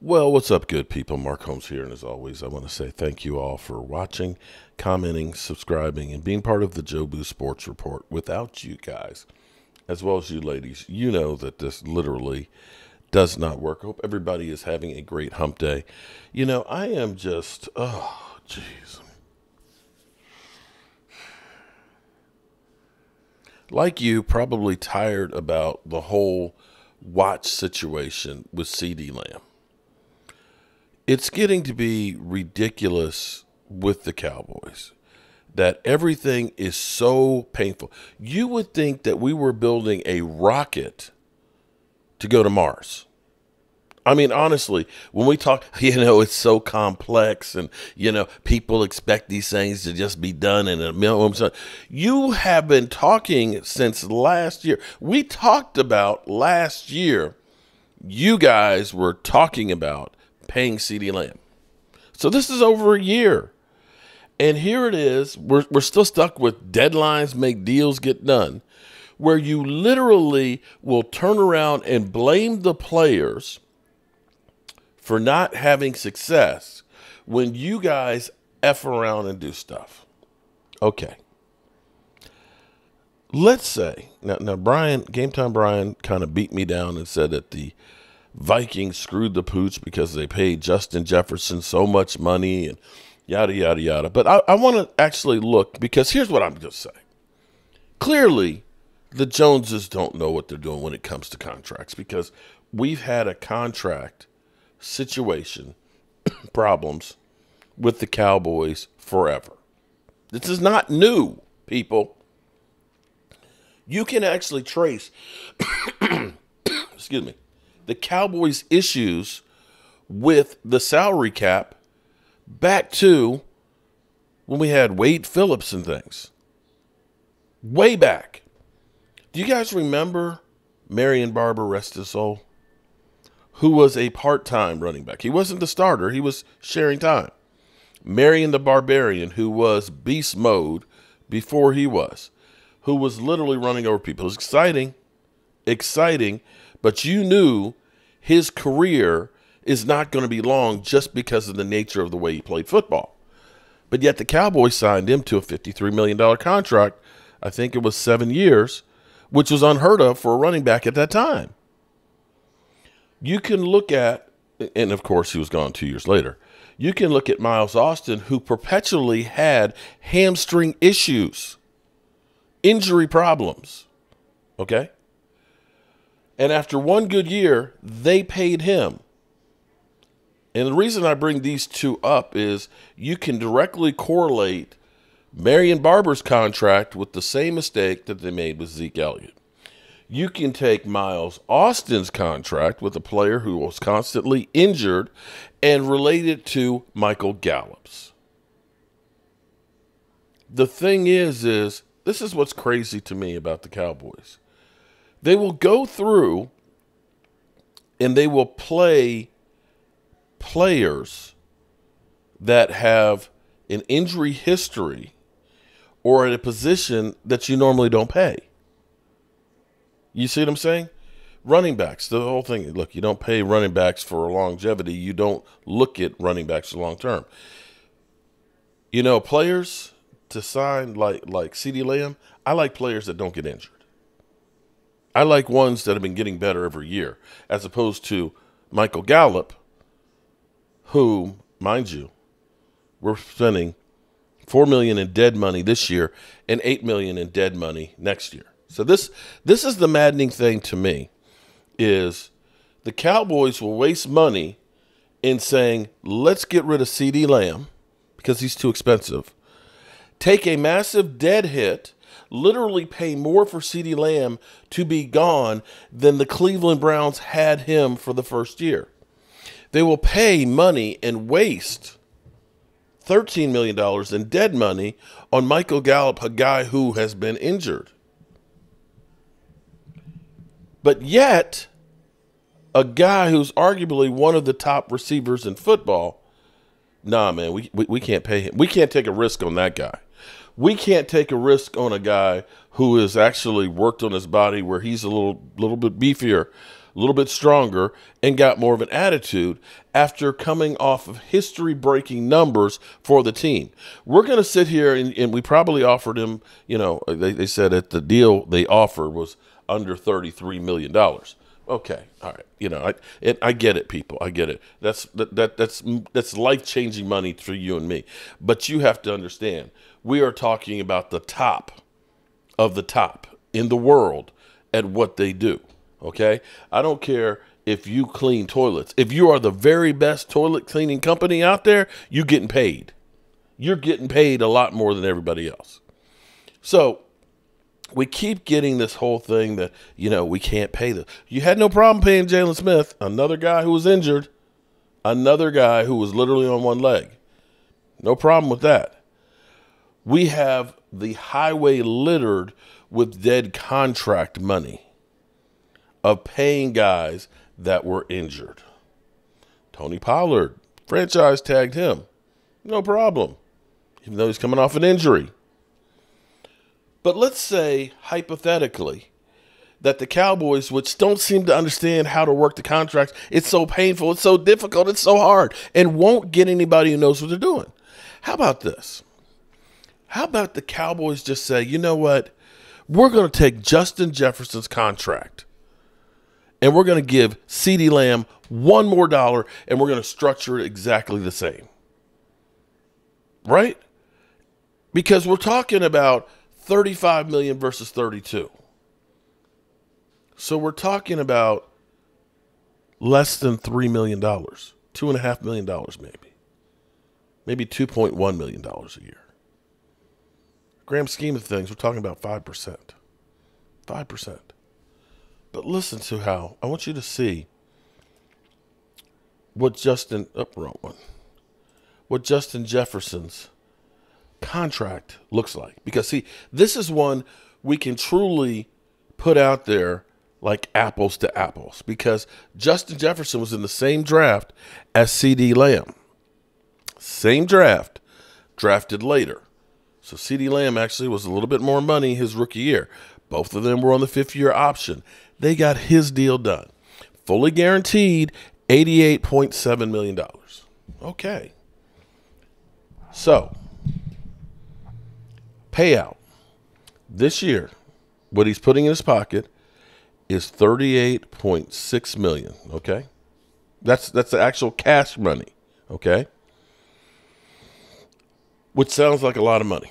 Well, what's up, good people? Mark Holmes here, and as always, I want to say thank you all for watching, commenting, subscribing, and being part of the Joe Jobu Sports Report. Without you guys, as well as you ladies, you know that this literally does not work. I hope everybody is having a great hump day. You know, I am just, oh, jeez. Like you, probably tired about the whole watch situation with CeeDee Lamb it's getting to be ridiculous with the Cowboys that everything is so painful. You would think that we were building a rocket to go to Mars. I mean, honestly, when we talk, you know, it's so complex and, you know, people expect these things to just be done in a million. You have been talking since last year. We talked about last year, you guys were talking about paying CeeDee Lamb. So this is over a year. And here it is. We're, we're still stuck with deadlines, make deals get done, where you literally will turn around and blame the players for not having success when you guys F around and do stuff. Okay. Let's say, now, now Brian, Game Time Brian kind of beat me down and said that the Vikings screwed the pooch because they paid Justin Jefferson so much money and yada, yada, yada. But I, I want to actually look because here's what I'm going to say. Clearly, the Joneses don't know what they're doing when it comes to contracts because we've had a contract situation problems with the Cowboys forever. This is not new, people. You can actually trace, excuse me, the Cowboys' issues with the salary cap back to when we had Wade Phillips and things. Way back. Do you guys remember Marion Barber, rest his soul? Who was a part time running back. He wasn't the starter, he was sharing time. Marion the Barbarian, who was beast mode before he was, who was literally running over people. It was exciting, exciting but you knew his career is not going to be long just because of the nature of the way he played football. But yet the Cowboys signed him to a $53 million contract. I think it was seven years, which was unheard of for a running back at that time. You can look at, and of course he was gone two years later. You can look at Miles Austin, who perpetually had hamstring issues, injury problems. Okay? And after one good year, they paid him. And the reason I bring these two up is you can directly correlate Marion Barber's contract with the same mistake that they made with Zeke Elliott. You can take Miles Austin's contract with a player who was constantly injured and relate it to Michael Gallup's. The thing is, is this is what's crazy to me about the Cowboys they will go through and they will play players that have an injury history or at a position that you normally don't pay. You see what I'm saying? Running backs, the whole thing. Look, you don't pay running backs for longevity. You don't look at running backs long term. You know, players to sign like like CeeDee Lamb, I like players that don't get injured. I like ones that have been getting better every year, as opposed to Michael Gallup, who, mind you, we're spending four million in dead money this year and eight million in dead money next year. So this this is the maddening thing to me is the Cowboys will waste money in saying, let's get rid of CeeDee Lamb because he's too expensive. Take a massive dead hit literally pay more for CeeDee Lamb to be gone than the Cleveland Browns had him for the first year. They will pay money and waste $13 million in dead money on Michael Gallup, a guy who has been injured. But yet, a guy who's arguably one of the top receivers in football, nah, man, we, we, we can't pay him. We can't take a risk on that guy we can't take a risk on a guy who has actually worked on his body where he's a little little bit beefier a little bit stronger, and got more of an attitude after coming off of history breaking numbers for the team. We're going to sit here and, and, we probably offered him, you know, they, they said that the deal they offered was under $33 million. Okay, all right. You know, I it, I get it, people. I get it. That's that, that that's that's life changing money for you and me. But you have to understand, we are talking about the top of the top in the world at what they do. Okay, I don't care if you clean toilets. If you are the very best toilet cleaning company out there, you're getting paid. You're getting paid a lot more than everybody else. So we keep getting this whole thing that you know we can't pay the. You had no problem paying Jaylon Smith, another guy who was injured, another guy who was literally on one leg. No problem with that. We have the highway littered with dead contract money of paying guys that were injured. Tony Pollard, franchise tagged him. No problem. Even though he's coming off an injury. But let's say, hypothetically, that the Cowboys, which don't seem to understand how to work the contracts, it's so painful, it's so difficult, it's so hard, and won't get anybody who knows what they're doing. How about this? How about the Cowboys just say, you know what? We're going to take Justin Jefferson's contract and we're going to give CeeDee Lamb one more dollar and we're going to structure it exactly the same. Right? Because we're talking about 35 million versus 32. So we're talking about less than $3 million, $2.5 million maybe, maybe $2.1 million a year. Grand scheme of things, we're talking about 5%. 5%. But listen to how, I want you to see what Justin, up oh, wrong one, what Justin Jefferson's contract looks like. Because, see, this is one we can truly put out there like apples to apples because Justin Jefferson was in the same draft as CeeDee Lamb. Same draft, drafted later. So CeeDee Lamb actually was a little bit more money his rookie year. Both of them were on the fifth year option. They got his deal done. Fully guaranteed $88.7 million. Okay. So payout this year, what he's putting in his pocket is 38.6 million, okay? That's that's the actual cash money, okay? Which sounds like a lot of money,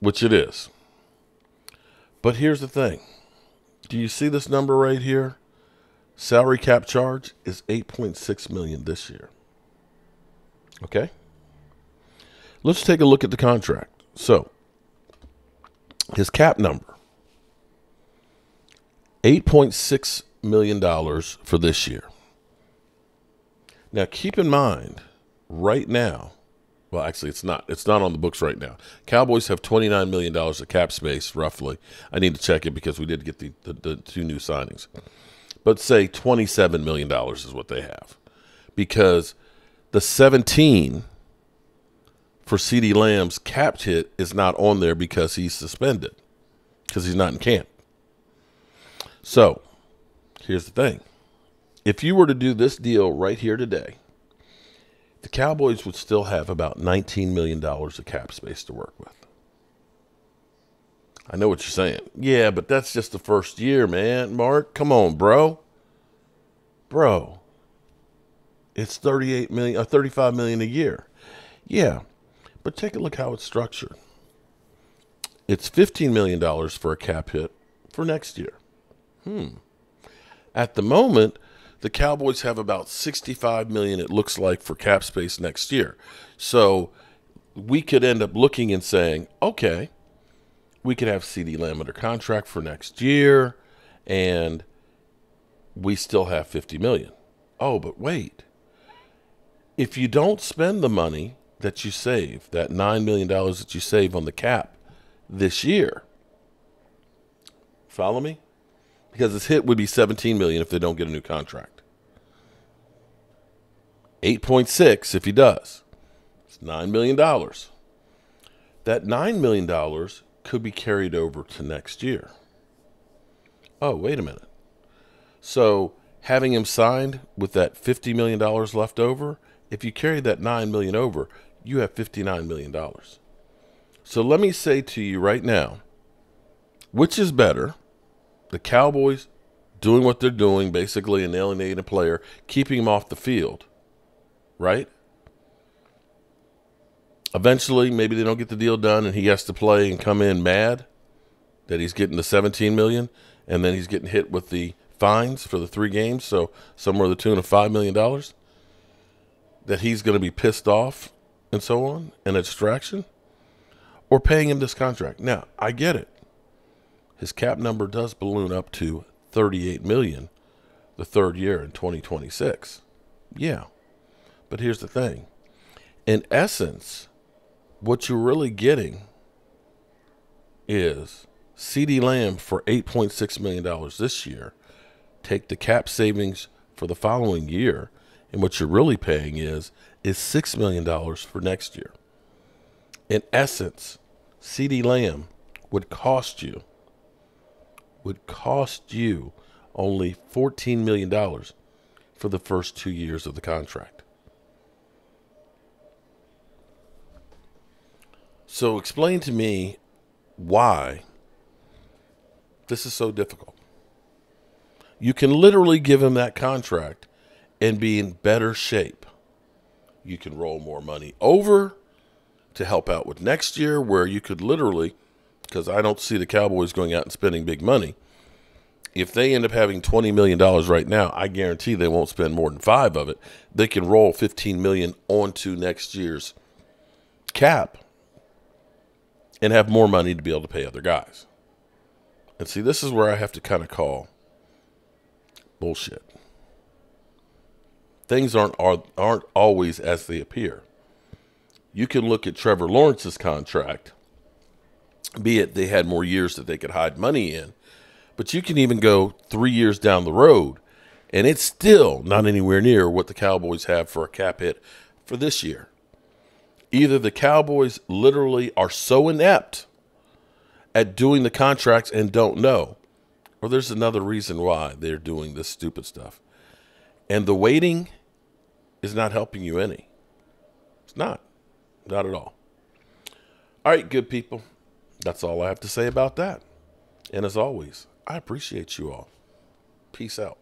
which it is. But here's the thing. Do you see this number right here? Salary cap charge is 8.6 million this year. Okay? Let's take a look at the contract. So, his cap number $8.6 million for this year. Now, keep in mind, right now, well, actually, it's not. It's not on the books right now. Cowboys have $29 million of cap space, roughly. I need to check it because we did get the, the, the two new signings. But say $27 million is what they have. Because the 17 for CeeDee Lamb's capped hit is not on there because he's suspended, because he's not in camp. So here's the thing if you were to do this deal right here today, the Cowboys would still have about $19 million of cap space to work with. I know what you're saying. Yeah, but that's just the first year, man. Mark, come on, bro. Bro. It's 38 million or uh, 35 million a year. Yeah, but take a look how it's structured. It's $15 million for a cap hit for next year. Hmm. At the moment, the Cowboys have about 65 million it looks like for cap space next year. So we could end up looking and saying, okay, we could have CeeDee Lamb under contract for next year and we still have 50 million. Oh, but wait. If you don't spend the money that you save, that $9 million that you save on the cap this year. Follow me? Because his hit would be 17 million if they don't get a new contract. 8.6 if he does. It's $9 million. That $9 million could be carried over to next year. Oh, wait a minute. So having him signed with that $50 million left over, if you carry that 9 million over, you have $59 million. So let me say to you right now, which is better? The Cowboys doing what they're doing, basically and alienating a player, keeping him off the field, right? Eventually, maybe they don't get the deal done and he has to play and come in mad that he's getting the 17 million and then he's getting hit with the fines for the three games, so somewhere to the tune of $5 million, that he's going to be pissed off and so on, and a distraction, or paying him this contract. Now, I get it. His cap number does balloon up to 38 million the third year in 2026. Yeah. But here's the thing. In essence, what you're really getting is CeeDee Lamb for $8.6 million this year. Take the cap savings for the following year, and what you're really paying is is $6 million for next year. In essence, CeeDee Lamb would cost you would cost you only $14 million for the first two years of the contract. So explain to me why this is so difficult. You can literally give him that contract and be in better shape. You can roll more money over to help out with next year, where you could literally, because I don't see the Cowboys going out and spending big money. If they end up having $20 million right now, I guarantee they won't spend more than five of it. They can roll 15 million onto next year's cap and have more money to be able to pay other guys. And see, this is where I have to kind of call bullshit. Things aren't are, aren't always as they appear. You can look at Trevor Lawrence's contract, be it they had more years that they could hide money in, but you can even go three years down the road, and it's still not anywhere near what the Cowboys have for a cap hit for this year. Either the Cowboys literally are so inept at doing the contracts and don't know, or there's another reason why they're doing this stupid stuff. And the waiting is not helping you any. It's not. Not at all. All right, good people. That's all I have to say about that. And as always, I appreciate you all. Peace out.